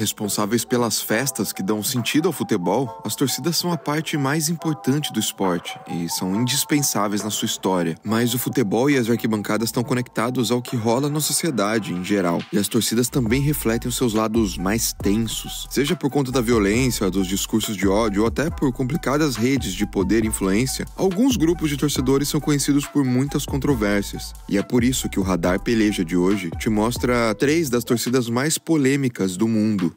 Responsáveis pelas festas que dão sentido ao futebol, as torcidas são a parte mais importante do esporte e são indispensáveis na sua história. Mas o futebol e as arquibancadas estão conectados ao que rola na sociedade em geral, e as torcidas também refletem os seus lados mais tensos, seja por conta da violência, dos discursos de ódio ou até por complicadas redes de poder e influência. Alguns grupos de torcedores são conhecidos por muitas controvérsias, e é por isso que o Radar Peleja de hoje te mostra três das torcidas mais polêmicas do mundo.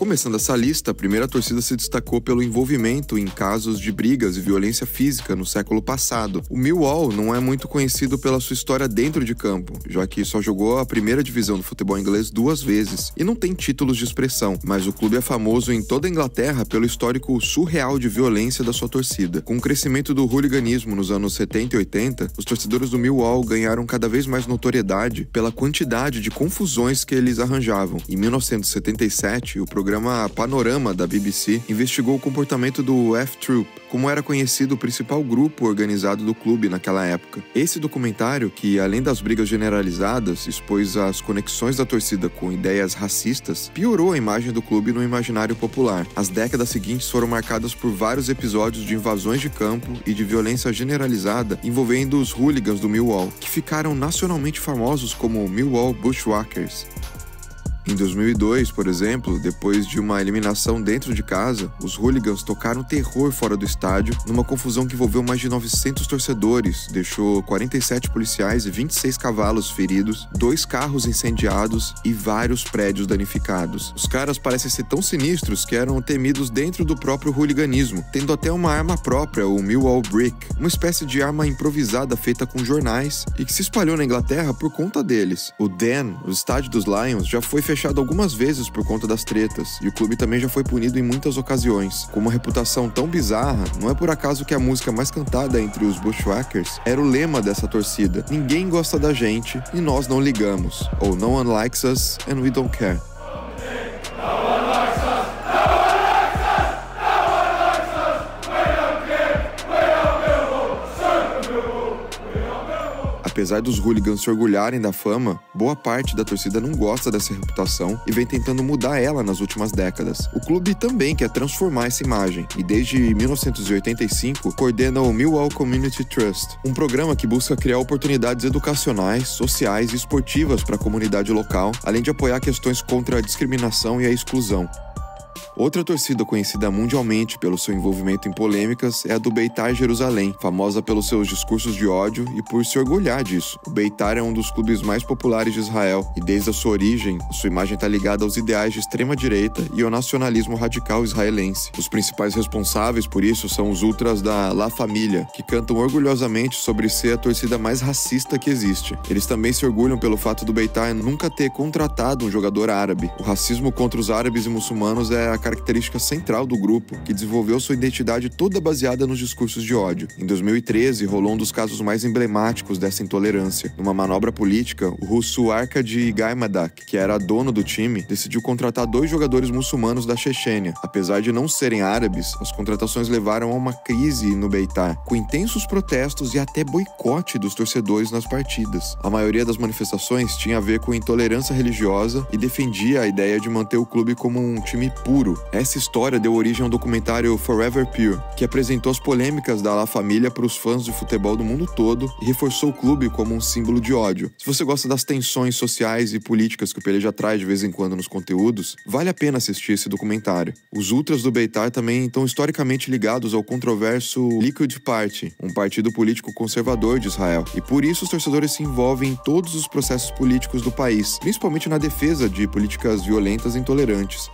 Começando essa lista, a primeira torcida se destacou pelo envolvimento em casos de brigas e violência física no século passado. O Millwall não é muito conhecido pela sua história dentro de campo, já que só jogou a primeira divisão do futebol inglês duas vezes e não tem títulos de expressão, mas o clube é famoso em toda a Inglaterra pelo histórico surreal de violência da sua torcida. Com o crescimento do hooliganismo nos anos 70 e 80, os torcedores do Millwall ganharam cada vez mais notoriedade pela quantidade de confusões que eles arranjavam. Em 1977, o programa programa Panorama da BBC investigou o comportamento do F-Troop, como era conhecido o principal grupo organizado do clube naquela época. Esse documentário, que além das brigas generalizadas, expôs as conexões da torcida com ideias racistas, piorou a imagem do clube no imaginário popular. As décadas seguintes foram marcadas por vários episódios de invasões de campo e de violência generalizada envolvendo os hooligans do Millwall, que ficaram nacionalmente famosos como Millwall Bushwhackers. Em 2002, por exemplo, depois de uma eliminação dentro de casa, os hooligans tocaram terror fora do estádio numa confusão que envolveu mais de 900 torcedores, deixou 47 policiais e 26 cavalos feridos, dois carros incendiados e vários prédios danificados. Os caras parecem ser tão sinistros que eram temidos dentro do próprio hooliganismo, tendo até uma arma própria, o Millwall Brick, uma espécie de arma improvisada feita com jornais e que se espalhou na Inglaterra por conta deles. O Den, o estádio dos Lions, já foi fechado algumas vezes por conta das tretas, e o clube também já foi punido em muitas ocasiões. Com uma reputação tão bizarra, não é por acaso que a música mais cantada entre os Bushwhackers era o lema dessa torcida: Ninguém gosta da gente e nós não ligamos. Ou No one likes us and we don't care. Apesar dos hooligans se orgulharem da fama, boa parte da torcida não gosta dessa reputação e vem tentando mudar ela nas últimas décadas. O clube também quer transformar essa imagem e desde 1985 coordena o Millwall Community Trust, um programa que busca criar oportunidades educacionais, sociais e esportivas para a comunidade local, além de apoiar questões contra a discriminação e a exclusão. Outra torcida conhecida mundialmente pelo seu envolvimento em polêmicas é a do Beitar Jerusalém, famosa pelos seus discursos de ódio e por se orgulhar disso. O Beitar é um dos clubes mais populares de Israel e desde a sua origem, sua imagem está ligada aos ideais de extrema direita e ao nacionalismo radical israelense. Os principais responsáveis por isso são os ultras da La Família, que cantam orgulhosamente sobre ser a torcida mais racista que existe. Eles também se orgulham pelo fato do Beitar nunca ter contratado um jogador árabe. O racismo contra os árabes e muçulmanos é a característica central do grupo, que desenvolveu sua identidade toda baseada nos discursos de ódio. Em 2013, rolou um dos casos mais emblemáticos dessa intolerância. Numa manobra política, o russo Arkady Gaimadak, que era dono do time, decidiu contratar dois jogadores muçulmanos da Chechênia. Apesar de não serem árabes, as contratações levaram a uma crise no Beitar, com intensos protestos e até boicote dos torcedores nas partidas. A maioria das manifestações tinha a ver com intolerância religiosa e defendia a ideia de manter o clube como um time puro essa história deu origem ao documentário Forever Pure, que apresentou as polêmicas da La Família para os fãs de futebol do mundo todo e reforçou o clube como um símbolo de ódio. Se você gosta das tensões sociais e políticas que o Peleja traz de vez em quando nos conteúdos, vale a pena assistir esse documentário. Os ultras do Beitar também estão historicamente ligados ao controverso Liquid Party, um partido político conservador de Israel, e por isso os torcedores se envolvem em todos os processos políticos do país, principalmente na defesa de políticas violentas e intolerantes.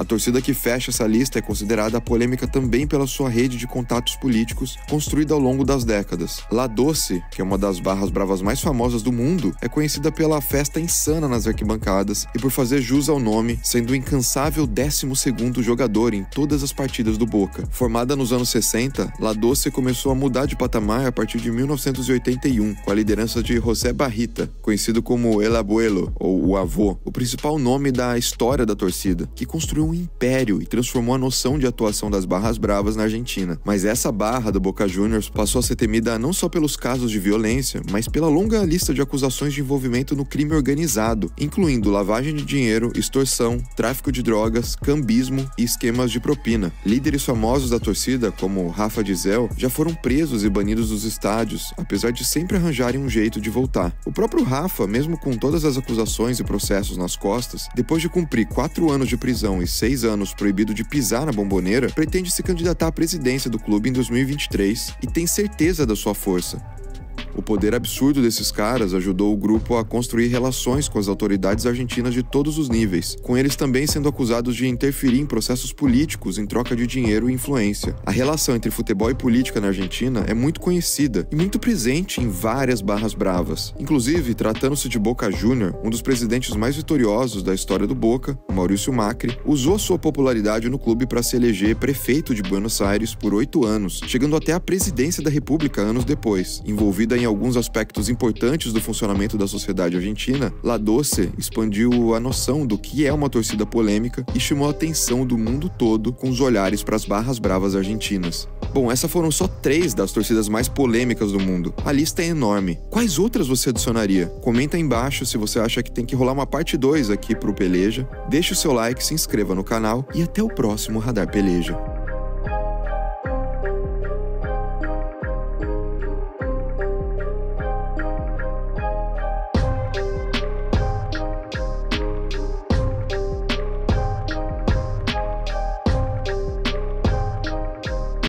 A torcida que fecha essa lista é considerada polêmica também pela sua rede de contatos políticos construída ao longo das décadas. La Doce, que é uma das barras bravas mais famosas do mundo, é conhecida pela festa insana nas arquibancadas e por fazer jus ao nome, sendo o incansável 12º jogador em todas as partidas do Boca. Formada nos anos 60, La Doce começou a mudar de patamar a partir de 1981, com a liderança de José Barrita, conhecido como El Abuelo, ou o avô, o principal nome da história da torcida, que construiu um império e transformou a noção de atuação das barras bravas na Argentina. Mas essa barra do Boca Juniors passou a ser temida não só pelos casos de violência, mas pela longa lista de acusações de envolvimento no crime organizado, incluindo lavagem de dinheiro, extorsão, tráfico de drogas, cambismo e esquemas de propina. Líderes famosos da torcida, como Rafa Dizel, já foram presos e banidos dos estádios, apesar de sempre arranjarem um jeito de voltar. O próprio Rafa, mesmo com todas as acusações e processos nas costas, depois de cumprir quatro anos de prisão e seis anos proibido de pisar na bomboneira, pretende se candidatar à presidência do clube em 2023 e tem certeza da sua força. O poder absurdo desses caras ajudou o grupo a construir relações com as autoridades argentinas de todos os níveis, com eles também sendo acusados de interferir em processos políticos em troca de dinheiro e influência. A relação entre futebol e política na Argentina é muito conhecida e muito presente em várias barras bravas. Inclusive, tratando-se de Boca Júnior, um dos presidentes mais vitoriosos da história do Boca, Maurício Macri, usou sua popularidade no clube para se eleger prefeito de Buenos Aires por oito anos, chegando até a presidência da República anos depois, envolvida em alguns aspectos importantes do funcionamento da sociedade argentina, La Doce expandiu a noção do que é uma torcida polêmica e chamou a atenção do mundo todo com os olhares para as barras bravas argentinas. Bom, essas foram só três das torcidas mais polêmicas do mundo. A lista é enorme. Quais outras você adicionaria? Comenta aí embaixo se você acha que tem que rolar uma parte 2 aqui pro Peleja. Deixe o seu like, se inscreva no canal e até o próximo Radar Peleja.